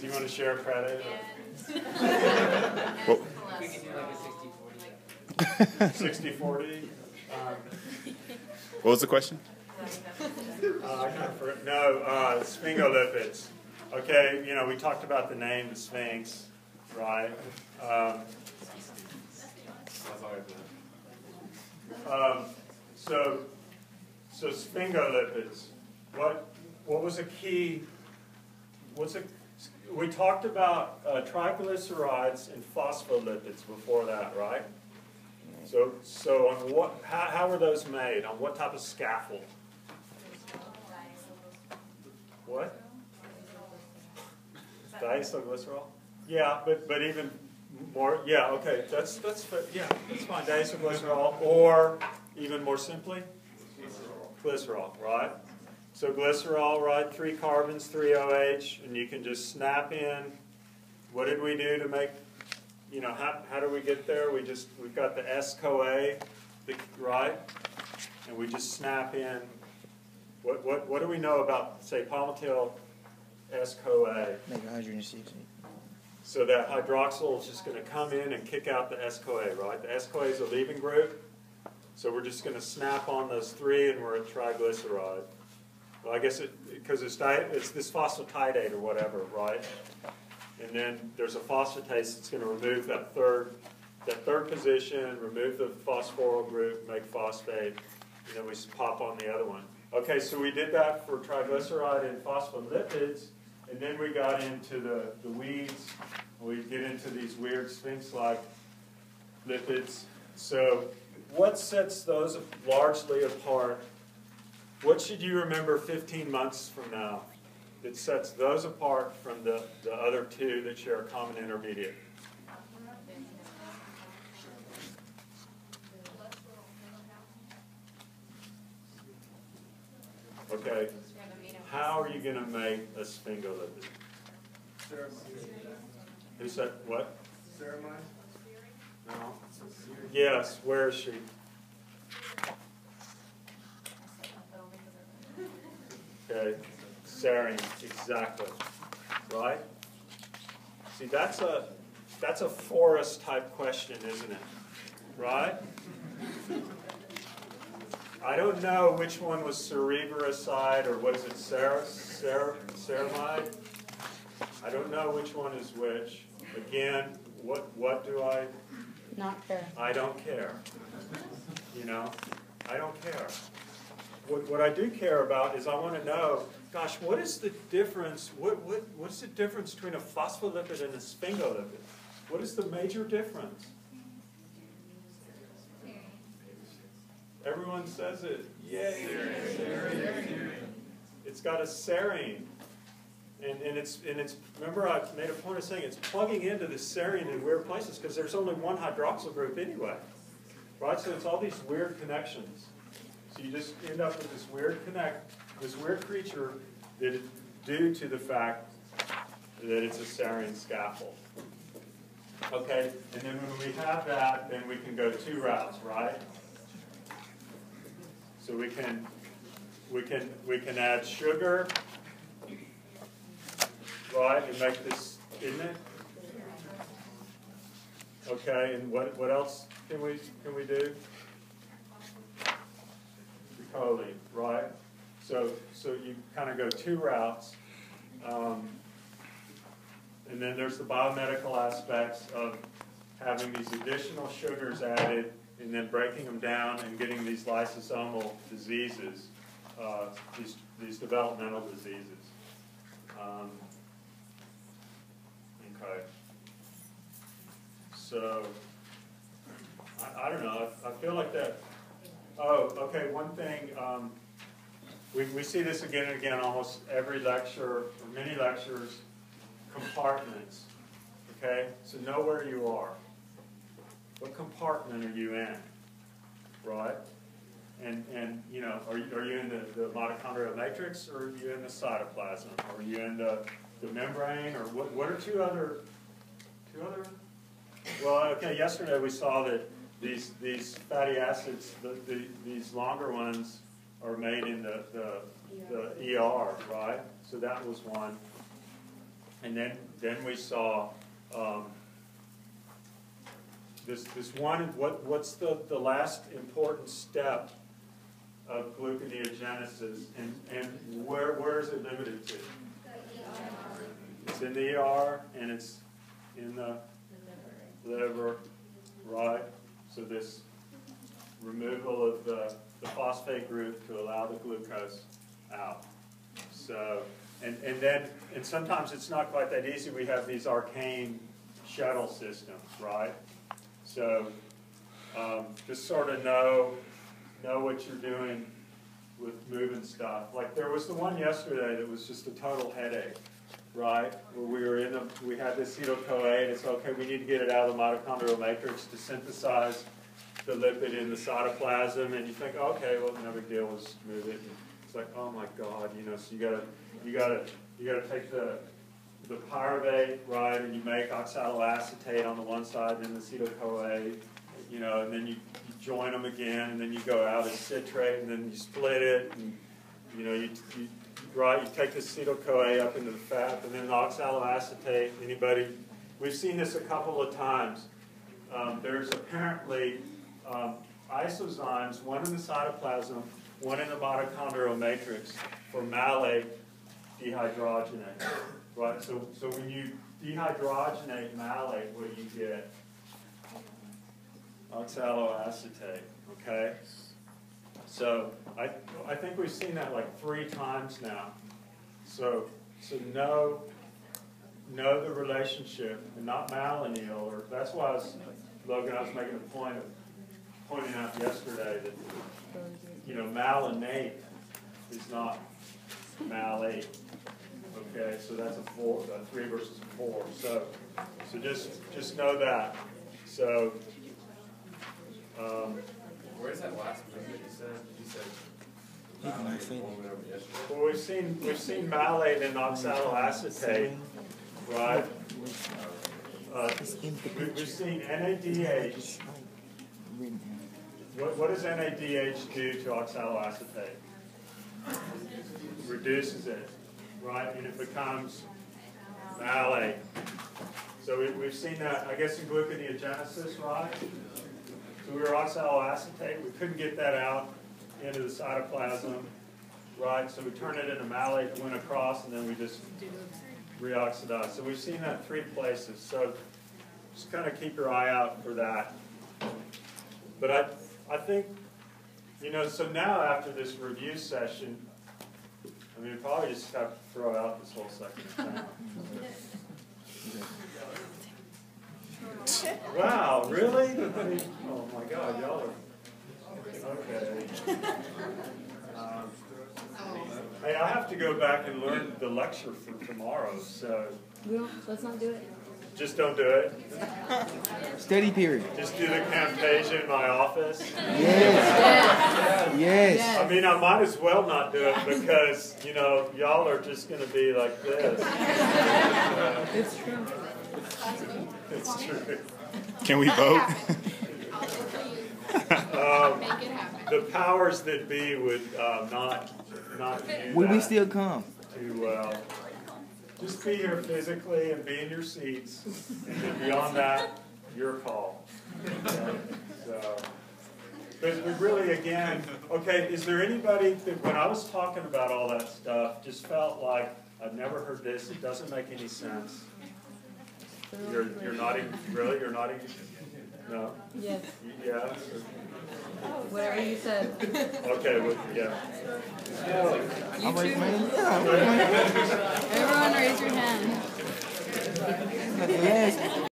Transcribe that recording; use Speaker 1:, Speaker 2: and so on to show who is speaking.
Speaker 1: Do you want to share credit?
Speaker 2: Well,
Speaker 3: We can do like a 60 40.
Speaker 1: 60-40? Um,
Speaker 2: what was the question?
Speaker 1: Uh, I kind of forgot. No, uh, sphingolipids. Okay, you know, we talked about the name, the Sphinx, right? Um, um, so, so sphingolipids. What, what was a key? What's a? We talked about uh, triglycerides and phospholipids before that, right? So, so on what? How, how were those made? On what type of scaffold? What? Diacylglycerol? Yeah, but, but even more, yeah, okay, that's, that's, yeah, that's fine, diacylglycerol, or even more simply? Glycerol, right? So glycerol, right, three carbons, three OH, and you can just snap in, what did we do to make, you know, how, how do we get there? We just, we've got the S-CoA, the- right? And we just snap in what, what, what do we know about, say, palmitoyl S-CoA?
Speaker 4: Make a hydrogen.
Speaker 1: So that hydroxyl is just going to come in and kick out the S-CoA, right? The S-CoA is a leaving group. So we're just going to snap on those three and we're at triglyceride. Well, I guess it, because it's, di- it's this phosphatidate or whatever, right? And then there's a phosphatase that's going to remove that third, that third position, remove the phosphoryl group, make phosphate, and then we pop on the other one. Okay, so we did that for triglyceride and phospholipids, and then we got into the, the weeds. We get into these weird sphinx-like lipids. So what sets those largely apart? What should you remember 15 months from now that sets those apart from the, the other two that share a common intermediate? Okay, how are you going to make a sphingolipid? Who said what? No. Yes, where is she? Serine, exactly. Right? See, that's a that's a forest type question, isn't it? Right? I don't know which one was cerebroside or what is it, cer, cer, ceramide? I don't know which one is which. Again, what what do I
Speaker 5: Not care.
Speaker 1: I don't care. You know, I don't care. What, what I do care about is I want to know, gosh, what is the difference? What, what, what's the difference between a phospholipid and a sphingolipid? What is the major difference? Everyone says it. Yay! Serine. It's got a serine. And, and it's and it's remember I made a point of saying it's plugging into the serine in weird places because there's only one hydroxyl group anyway, right? So it's all these weird connections. So you just end up with this weird connect, this weird creature that is due to the fact that it's a serine scaffold. Okay, and then when we have that, then we can go two routes, right? So we can we can we can add sugar right, and make this, isn't it? Okay, and what, what else can we, can we do? Choline, right? So, so you kind of go two routes. Um, and then there's the biomedical aspects of having these additional sugars added and then breaking them down and getting these lysosomal diseases, uh, these, these developmental diseases. Um, Okay. So, I, I don't know, I, I feel like that, oh, okay, one thing, um, we, we see this again and again, almost every lecture, or many lectures, compartments, okay? So know where you are. What compartment are you in, right? And, and you know, are you, are you in the, the mitochondrial matrix, or are you in the cytoplasm? Are you in the the membrane, or what, what are two other, two other? Well, okay, yesterday we saw that these, these fatty acids, the, the, these longer ones are made in the, the, the ER, right? So that was one. And then, then we saw, um, this, this one, what, what's the, the last important step of gluconeogenesis and, and where, where is it limited to? It's in the ER and it's in the liver, right? So this removal of the, the phosphate group to allow the glucose out. So, and, and then, and sometimes it's not quite that easy. We have these arcane shuttle systems, right? So, um, just sort of know, know what you're doing with moving stuff. Like there was the one yesterday that was just a total headache, right? Where we were in the, we had this acetyl-CoA and it's okay, we need to get it out of the mitochondrial matrix to synthesize the lipid in the cytoplasm. And you think, okay, well, no big deal, let's move it. And it's like, oh my God, you know, so you gotta, you gotta, you gotta take the, the pyruvate, right, and you make oxaloacetate on the one side and then the acetyl-CoA, you know, and then you, you join them again, and then you go out as citrate, and then you split it, and, you know, you, you right, you take the acetyl-CoA up into the fat, and then the oxaloacetate, anybody, we've seen this a couple of times. Um, there's apparently um, isozymes, one in the cytoplasm, one in the mitochondrial matrix, for malate dehydrogenase. Right, so, so when you dehydrogenate malate, what do you get? Oxaloacetate, okay? So I, I think we've seen that like three times now. So, so know, know the relationship and not malonyl, or that's why I was, Logan, I was making a point of pointing out yesterday that, you know, malonate is not malate. Okay, so that's a four, a three versus a four. So, so just, just know that. So, um,
Speaker 3: Where's that last one that you said? You said.
Speaker 4: You can
Speaker 3: malate,
Speaker 4: say
Speaker 3: one went over yesterday.
Speaker 1: well, we've seen, we've seen malate and oxaloacetate, right? Uh,
Speaker 4: It's in the
Speaker 1: we- we've seen NADH.
Speaker 4: It's like written here.
Speaker 1: What, what does NADH do to oxaloacetate? Reduces it, right? And it becomes malate. So we, we've seen that, I guess, in gluconeogenesis, right? So we were oxaloacetate, we couldn't get that out into the cytoplasm, right? So we turned it into malate, went across, and then we just reoxidized. So we've seen that three places. So just kind of keep your eye out for that. But I, I think, you know, so now after this review session, I mean, probably just have to throw out this whole second thing. Wow, really? Oh my God, y'all are, okay. Um, Hey, I have to go back and learn the lecture for tomorrow, so
Speaker 5: Well, let's not do it.
Speaker 1: just don't do it.
Speaker 4: Steady period.
Speaker 1: Just do the Camtasia in my office.
Speaker 4: Yes. Yes.
Speaker 1: I mean, I might as well not do it because, you know, y'all are just going to be like this.
Speaker 5: It's true.
Speaker 1: It's true.
Speaker 2: Can we vote?
Speaker 1: Um, the powers that be would uh, not not do
Speaker 4: Will we
Speaker 1: that
Speaker 4: still come?
Speaker 1: too well. Just be here physically and be in your seats, and then beyond that, your call. Okay? So, but, but really, again, okay, is there anybody that when I was talking about all that stuff, just felt like I've never heard this? It doesn't make any sense. You're, you're nodding, really? You're nodding? No?
Speaker 5: Yes.
Speaker 1: Yeah?
Speaker 5: Whatever you said.
Speaker 1: Okay, well, yeah.
Speaker 4: You too? Yeah. Everyone raise your hand. Yes.